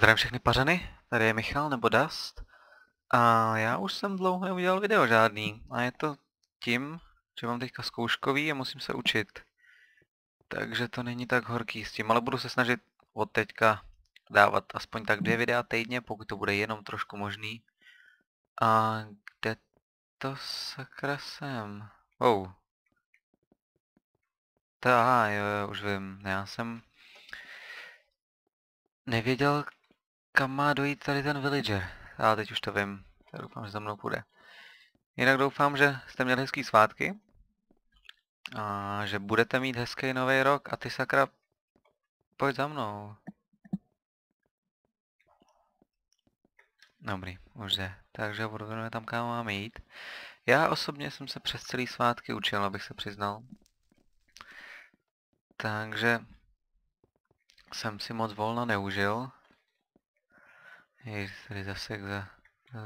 Zdravím všechny pařany, tady je Michal nebo Dust. A já už jsem dlouho neudělal video žádný. A je to tím, že mám teďka zkouškový a musím se učit. Takže to není tak horký s tím, ale budu se snažit od teďka dávat aspoň tak dvě videa týdně, pokud to bude jenom trošku možný. A kde to sakra jsem? Oh. Aha, jo, jo, už vím. Já jsem nevěděl, kam má dojít tady ten villager. A teď už to vím. Já doufám, že za mnou půjde. Jinak doufám, že jste měli hezký svátky. A že budete mít hezký nový rok a ty sakra pojď za mnou. Dobrý, už jde. Takže budeme tam, kam máme jít. Já osobně jsem se přes celý svátky učil, abych se přiznal. Takže jsem si moc volno neužil. Je tady zase za,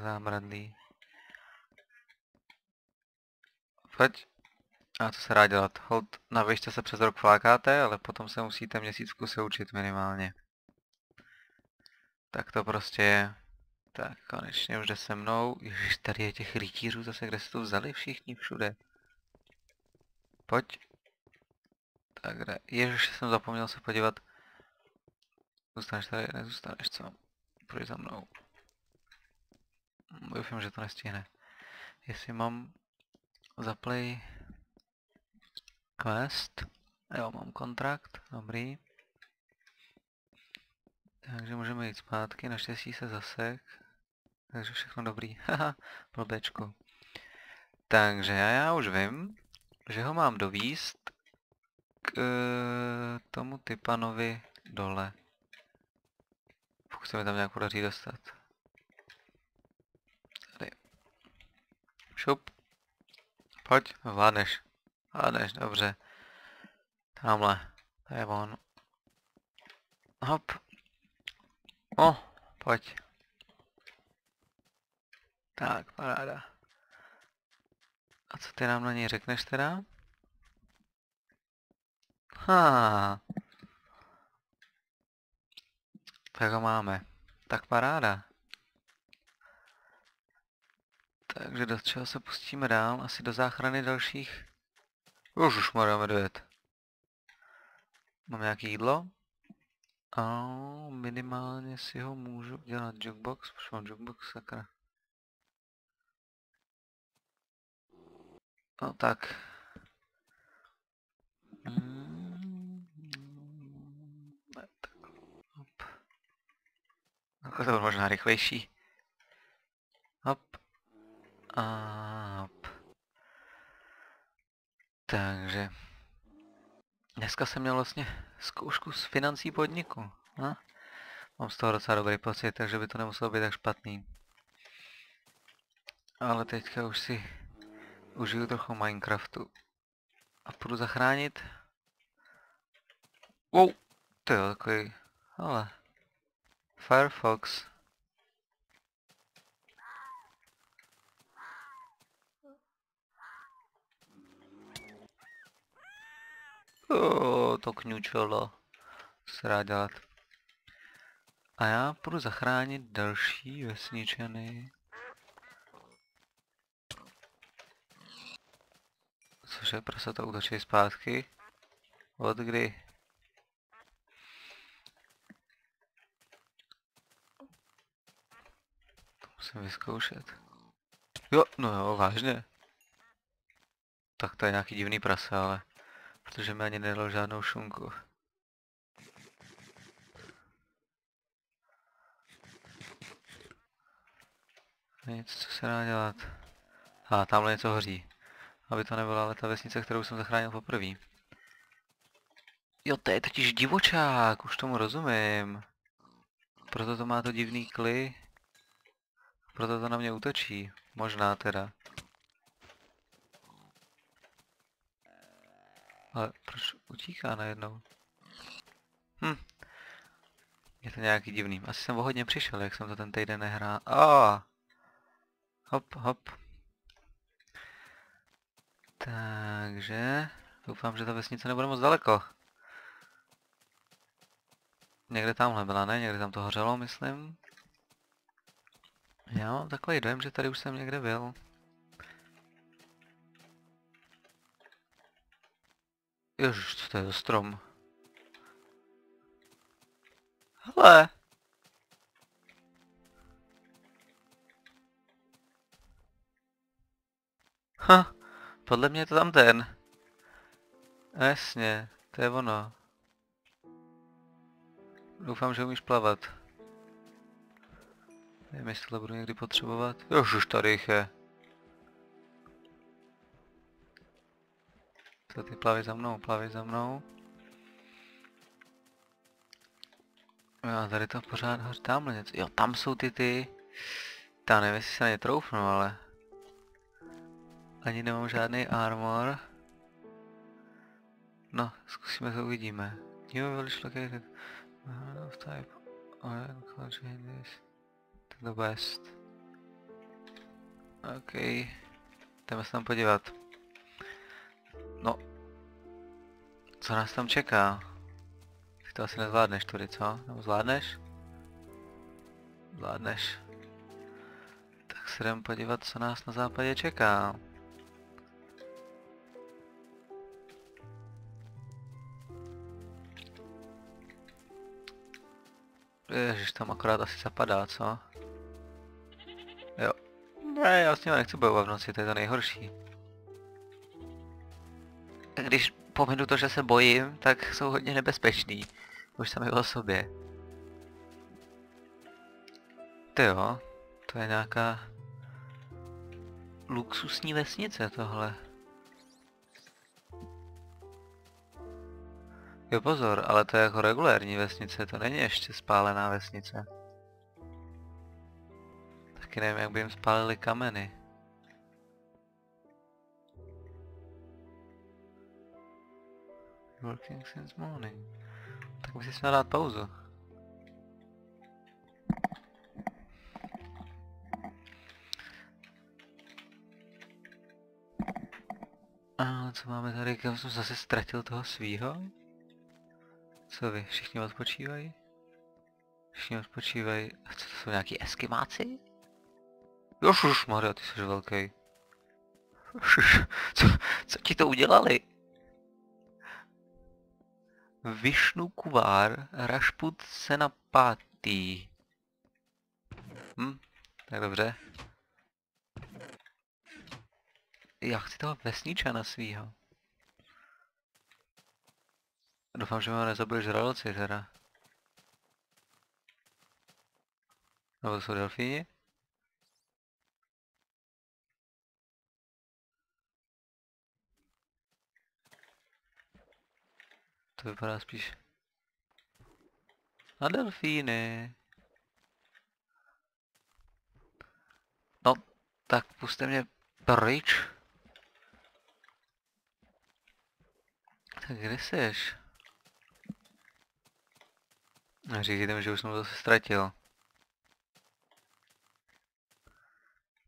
za. Pojď. A co se rád dělat? Hold, na výšce se přes rok flákáte, ale potom se musíte měsíc v kuse učit minimálně. Tak to prostě je. Tak konečně už jde se mnou. Ježiš, tady je těch rytířů zase, kde se to vzali všichni všude. Pojď. Tak kde? Ježiš, jsem zapomněl se podívat. Zůstaneš tady, nezůstaneš, co? Půjď za mnou. Doufám, že to nestihne. Jestli mám zaplay quest. Jo, mám kontrakt, dobrý. Takže můžeme jít zpátky, naštěstí se zasek. Takže všechno dobrý, haha, blbečku. Takže já, já už vím, že ho mám dovíst k e, tomu typanovi dole. Pokud se mi tam nějak podaří dostat. Tady. Šup. Pojď, vládneš. Vládneš, dobře. Tamhle. To je on. Hop. O, pojď. Tak, paráda. A co ty nám na něj řekneš teda? Ha. Tak ho máme. Tak paráda. Takže do čeho se pustíme dál? Asi do záchrany dalších... Už už máme dojet. Mám nějaké jídlo? A minimálně si ho můžu dělat jukebox, už mám jukebox, sakra. No tak. Hmm. Ne, tak. Hop. No, to bylo možná rychlejší. Hop. A hop. Takže. Dneska jsem měl vlastně zkoušku z financí podniku. No? Mám z toho docela dobrý pocit, takže by to nemuselo být tak špatný. Ale teďka už si užiju trochu Minecraftu. A půjdu zachránit. Wow, to je takový, ale... Firefox. Oh, to kňučolo. Co se dělat? A já půjdu zachránit další vesničany. Cože, to útočí zpátky? Od kdy? To musím vyzkoušet. Jo, no jo, vážně. Tak to je nějaký divný prase, ale... Protože mi ani nedal žádnou šunku. Nic, co se dá dělat. A tamhle něco hoří. Aby to nebyla ale ta vesnice, kterou jsem zachránil poprvé. Jo, to je totiž divočák, už tomu rozumím. Proto to má to divný kly. Proto to na mě útočí. Možná teda. Ale proč utíká najednou? Hm. Je to nějaký divný. Asi jsem o hodně přišel, jak jsem to ten týden nehrál. Oh. Hop, hop. Takže... Doufám, že ta vesnice nebude moc daleko. někde tamhle byla, ne? Někde tam to hořelo, myslím. Já mám takový dojem, že tady už jsem někde byl. Ježiš, co to je za strom? Hele! Ha, podle mě je to tam ten. Jasně, to je ono. Doufám, že umíš plavat. Nevím, jestli to budu někdy potřebovat. Ježiš, tady jich je. Co ty plavy za mnou, plavy za mnou. Jo, tady to pořád hoří, tamhle něco. Jo, tam jsou ty ty. Tam nevím, jestli se na ně troufnu, ale... Ani nemám žádný armor. No, zkusíme to, uvidíme. New village located. Of type. Country this. The best. OK. Jdeme se tam podívat. No. Co nás tam čeká? Ty to asi nezvládneš tudy, co? Nebo zvládneš? Zvládneš. Tak se jdem podívat, co nás na západě čeká. Ježiš, tam akorát asi zapadá, co? Ne, já s ním nechci bojovat v noci, to je to nejhorší. Když pominu to, že se bojím, tak jsou hodně nebezpečný. Už sami o sobě. Ty jo, to je nějaká luxusní vesnice tohle. Jo pozor, ale to je jako regulární vesnice, to není ještě spálená vesnice. Taky nevím, jak by jim spálili kameny. Working since morning. Tak musíš měl dát pauzu. A co máme tady, kam jsem zase ztratil toho svýho? Co vy, všichni odpočívají? Všichni odpočívají. A co to jsou nějaký eskimáci? Jožuš Maria, ty jsi velký. Co, co ti to udělali? Višnu Kuvár, Rašput se napátý. Hm, tak dobře. Já chci toho vesničana svýho. Doufám, že mě nezabili žraloci teda. Nebo jsou delfíni? To vypadá spíš na delfíny. No, tak puste mě pryč. Tak kde seš? Říkejte mi, že už jsem to zase ztratil.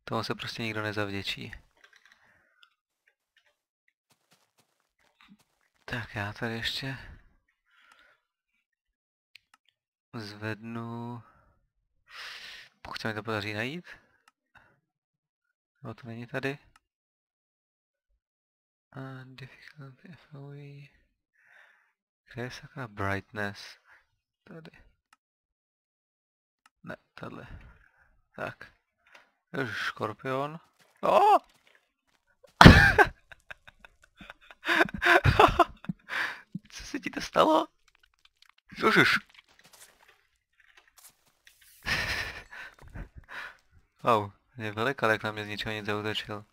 Tomu se prostě nikdo nezavděčí. Tak já tady ještě zvednu, pokud se mi to podaří najít. Nebo to není tady. A difficulty FOE. Kde je sakra brightness? Tady. Ne, tady. Tak. Škorpion. Oh! Co se ti to stalo? Ježiš. Wow, je velká, jak na mě z ničeho nic zautočil.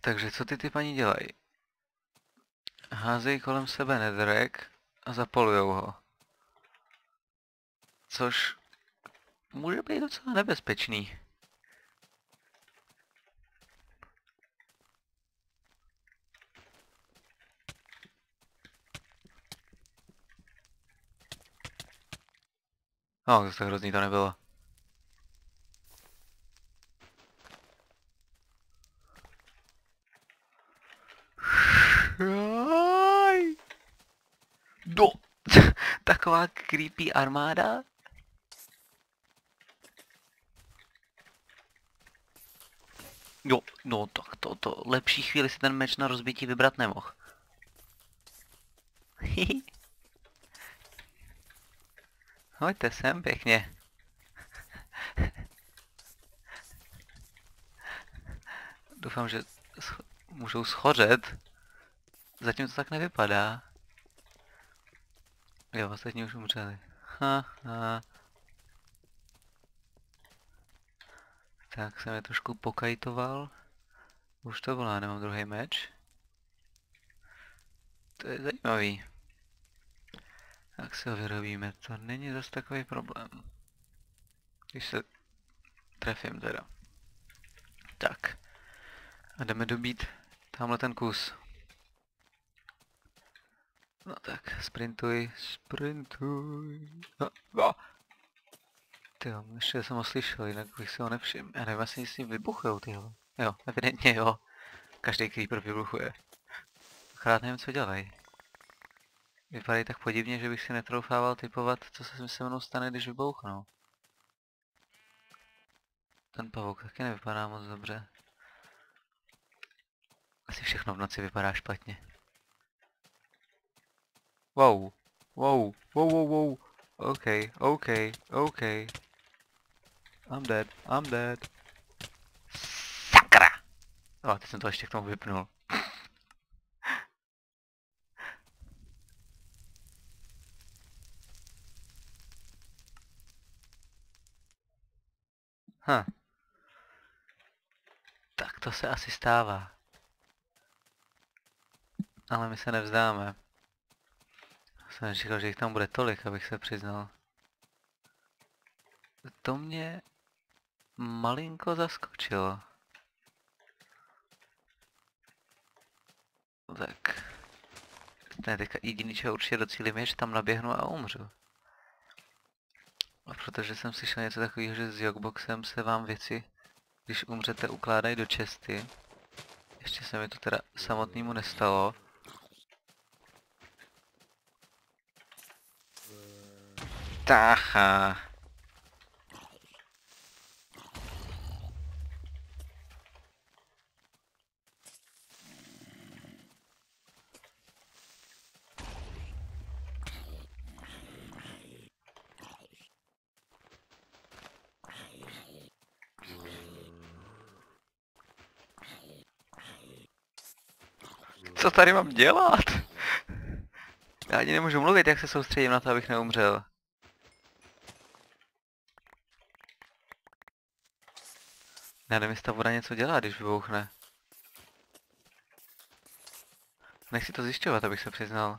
Takže co ty ty paní dělají? Házejí kolem sebe nedrek a zapolujou ho. Což může být docela nebezpečný. No, zase hrozný to nebylo. No, taková creepy armáda? Jo, no tak to, to lepší chvíli si ten meč na rozbití vybrat nemohl. Hoďte sem pěkně. Doufám, že sch můžou schořet. Zatím to tak nevypadá. Jo, ostatní už umřeli. Ha, ha. Tak jsem je trošku pokajtoval. Už to bylo, nemám druhý meč. To je zajímavý. Jak se ho vyrobíme, to není zase takový problém. Když se trefím teda. Tak. A jdeme dobít tamhle ten kus. No tak, sprintuj, sprintuj. No, no. Ty jo, ještě jsem ho slyšel, jinak bych si ho nevšiml. Já nevím, jestli s ním vybuchujou tyhle. Jo, evidentně jo. Každý creeper vybuchuje. Akorát nevím, co dělají. Vypadají tak podivně, že bych si netroufával typovat, co se se mnou stane, když vybouchnou. Ten pavouk taky nevypadá moc dobře. Asi všechno v noci vypadá špatně. Wow, wow, wow, wow, wow. OK, OK, OK. I'm dead, I'm dead. Sakra! O, teď jsem to ještě k tomu vypnul. Hm. Tak to se asi stává. Ale my se nevzdáme. Jsem říkal, že jich tam bude tolik, abych se přiznal. To mě malinko zaskočilo. Tak. Ne, teďka jediný, čeho určitě docílím, je, že tam naběhnu a umřu. A protože jsem slyšel něco takového, že s Jogboxem se vám věci, když umřete, ukládají do česty. Ještě se mi to teda samotnému nestalo. Tacha. Co tady mám dělat? Já ani nemůžu mluvit, jak se soustředím na to, abych neumřel. Já nevím, jestli ta voda něco dělá, když vybouchne. Nechci to zjišťovat, abych se přiznal.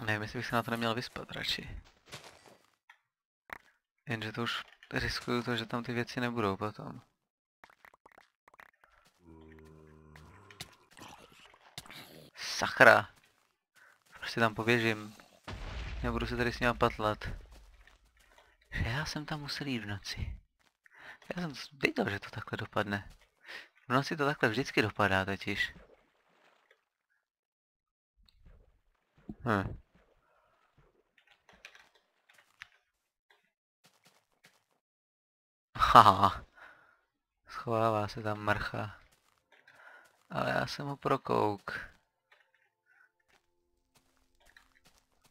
Nevím, jestli bych se na to neměl vyspat radši. Jenže to už riskuju to, že tam ty věci nebudou potom. Sakra. Prostě tam poběžím. Nebudu se tady s ním patlat. Já jsem tam musel jít v noci. Já jsem věděl, že to takhle dopadne. V noci to takhle vždycky dopadá totiž. Hm. Haha. Schovává se tam mrcha. Ale já jsem ho prokouk.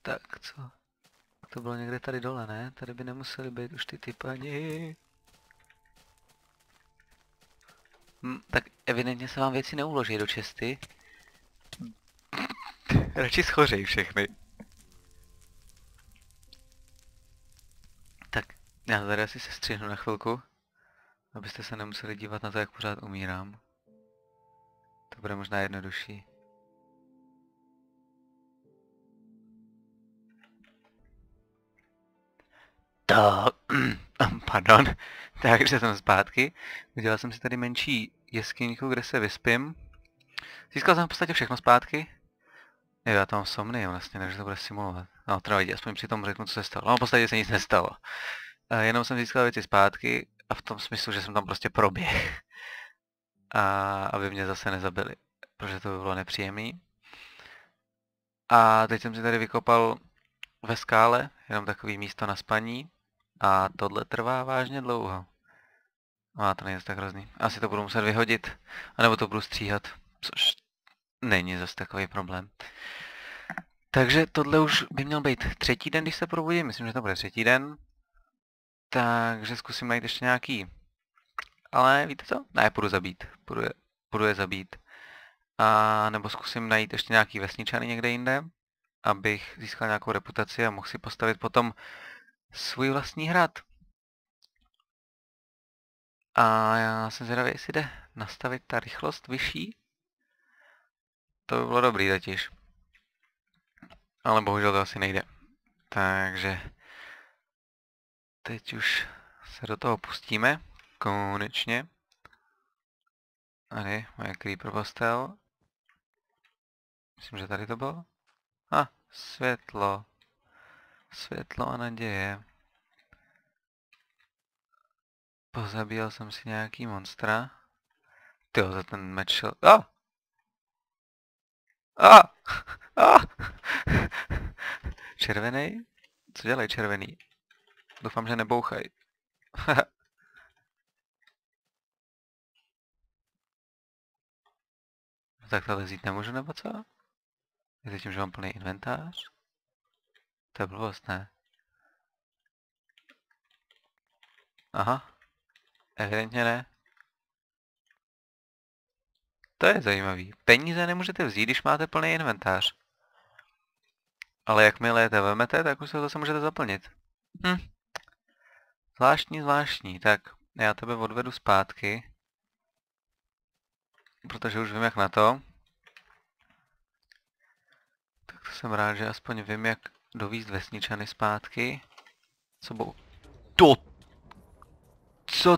Tak co? To bylo někde tady dole, ne? Tady by nemuseli být už ty typani. Hm, tak evidentně se vám věci neuloží do česty. Radši schořej všechny. Tak, já tady asi se střihnu na chvilku. Abyste se nemuseli dívat na to, jak pořád umírám. To bude možná jednodušší. Pardon, takže jsem zpátky. Udělal jsem si tady menší jeskyňku, kde se vyspím. Získal jsem v podstatě všechno zpátky. Jo, já tam somny vlastně, takže to bude simulovat. No, to nevadí, aspoň při tom řeknu, co se stalo. No, v podstatě se nic nestalo. Uh, jenom jsem získal věci zpátky a v tom smyslu, že jsem tam prostě proběh. a aby mě zase nezabili, protože to by bylo nepříjemný. A teď jsem si tady vykopal ve skále jenom takový místo na spaní a tohle trvá vážně dlouho. A to není tak hrozný. Asi to budu muset vyhodit, anebo to budu stříhat, což není zase takový problém. Takže tohle už by měl být třetí den, když se probudím. Myslím, že to bude třetí den. Takže zkusím najít ještě nějaký. Ale víte co? Ne, půjdu zabít. Půjdu je, půjdu je zabít. A nebo zkusím najít ještě nějaký vesničany někde jinde, abych získal nějakou reputaci a mohl si postavit potom svůj vlastní hrad. A já jsem zvědavý, jestli jde nastavit ta rychlost vyšší. To by bylo dobrý totiž. Ale bohužel to asi nejde. Takže teď už se do toho pustíme. Konečně. Tady moje creeper postel. Myslím, že tady to bylo. A, ah, světlo. Světlo a naděje. Pozabíjel jsem si nějaký monstra. Tyjo, za ten meč šel... A! A! A! Červený? Co dělají červený? Doufám, že nebouchaj. tak tohle vzít nemůžu, nebo co? Je tím, že mám plný inventář? To je blbost, ne? Aha. Evidentně ne. To je zajímavý. Peníze nemůžete vzít, když máte plný inventář. Ale jakmile je vemete, tak už se zase můžete zaplnit. Hm. Zvláštní, zvláštní. Tak, já tebe odvedu zpátky. Protože už vím jak na to. Tak to jsem rád, že aspoň vím jak dovízt vesničany zpátky. Co bou... To... Co...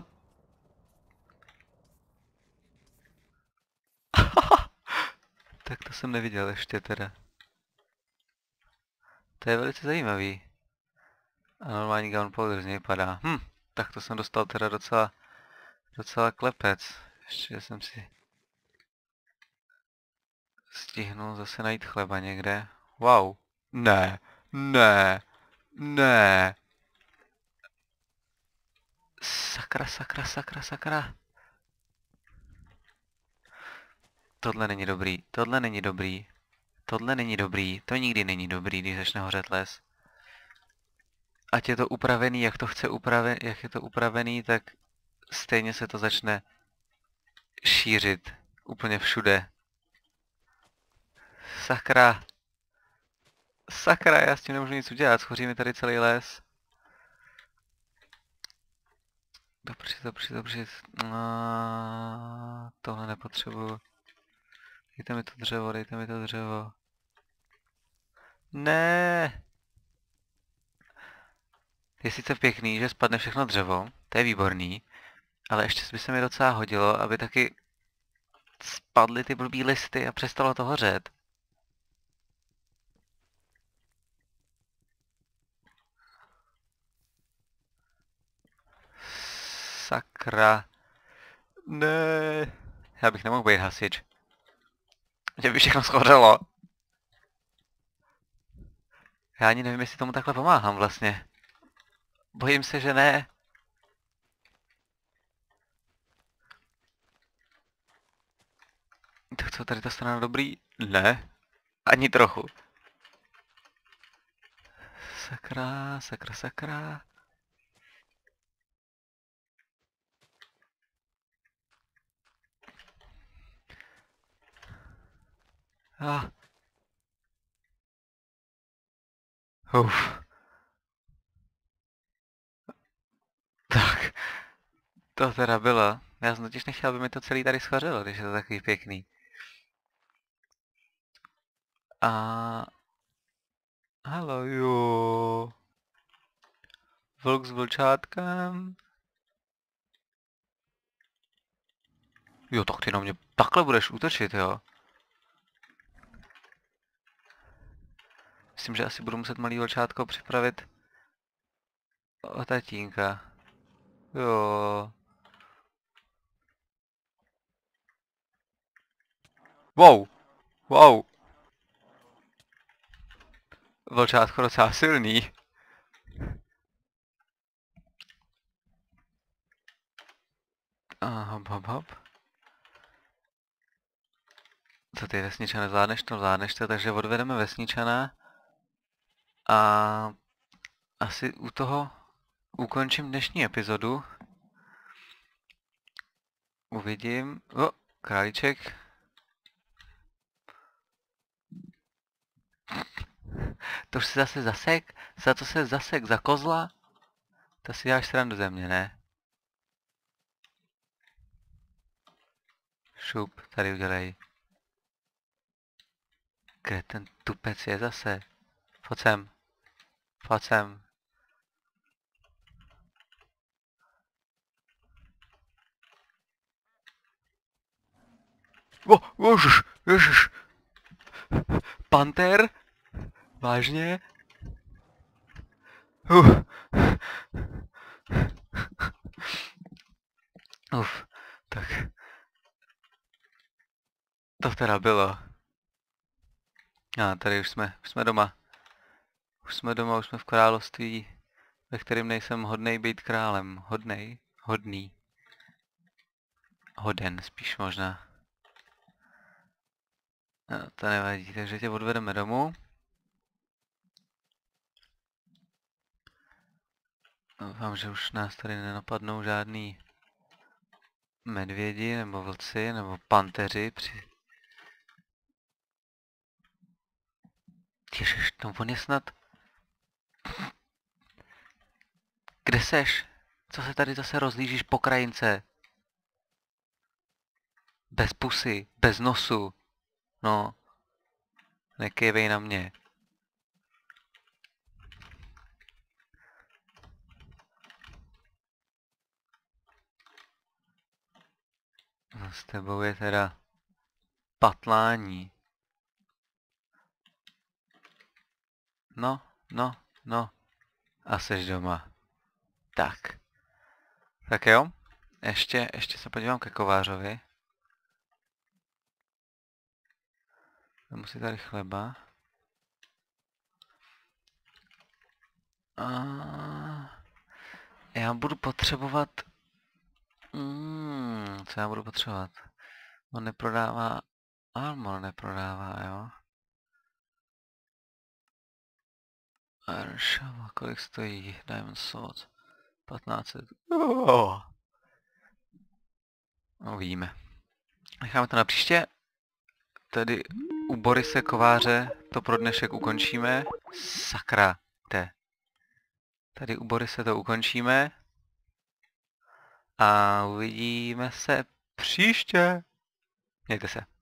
tak to jsem neviděl ještě teda. To je velice zajímavý. A normální gunpowder z něj padá. Hm, tak to jsem dostal teda docela, docela klepec. Ještě jsem si stihnul zase najít chleba někde. Wow. Ne, ne, ne. Sakra, sakra, sakra, sakra. Tohle není dobrý, tohle není dobrý. Tohle není dobrý, to nikdy není dobrý, když začne hořet les. Ať je to upravený, jak to chce upraven, jak je to upravený, tak stejně se to začne šířit úplně všude. Sakra. Sakra, já s tím nemůžu nic udělat, schoří mi tady celý les. Dobře, dobře, dobře. No, tohle nepotřebuju. Dejte mi to dřevo, dejte mi to dřevo. Ne. Je sice pěkný, že spadne všechno dřevo, to je výborný, ale ještě by se mi docela hodilo, aby taky spadly ty blbý listy a přestalo to hořet. Sakra. Ne. Já bych nemohl být hasič. Mě by všechno schořelo. Já ani nevím, jestli tomu takhle pomáhám vlastně. Bojím se, že ne. Tak co, tady ta strana dobrý? Ne. Ani trochu. Sakra, sakra, sakra. Ah. Uf. Tak. To teda bylo. Já jsem totiž nechtěl, aby mi to celý tady schořilo, když je to takový pěkný. A... Halo, jo. Vlk s vlčátkem. Jo, tak ty na mě takhle budeš útočit, jo. Myslím, že asi budu muset malý vlčátko připravit o tatínka. Jo. Wow! Wow! Vlčátko docela silný. A hop, hop, hop. Co ty vesničané zvládneš, to zvládneš to, takže odvedeme vesničana. A asi u toho ukončím dnešní epizodu. Uvidím. O, králíček. To už si zase zasek? Za to se zasek? Za kozla? To si děláš srandu ze mě, ne? Šup, tady udělej. Kde ten tupec je zase? Pojď sem. Sem. O, ježiš, ježiš. Panter? Vážně? Uh. Uf, tak. To teda bylo. A tady už jsme, už jsme doma. Už jsme doma, už jsme v království, ve kterém nejsem hodnej být králem. Hodnej? Hodný. Hoden spíš možná. No, to nevadí, takže tě odvedeme domů. Doufám, že už nás tady nenapadnou žádný medvědi, nebo vlci, nebo panteři při... Ježiš, no on je snad... Kde seš? Co se tady zase rozlížíš po krajince? Bez pusy, bez nosu. No. Nekejvej na mě. No s tebou je teda patlání. No, no, no. A seš doma. Tak. Tak jo. Ještě, ještě se podívám ke kovářovi. Vemu si tady chleba. A já budu potřebovat... Mm, co já budu potřebovat? On neprodává... Armor neprodává, jo? Iron kolik stojí? Diamond Sword. 1500. Oh. Uvidíme. Necháme to na příště. Tedy u Borise Kováře to pro dnešek ukončíme. Sakra, te. Tady u Borise to ukončíme. A uvidíme se příště. Mějte se.